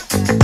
that.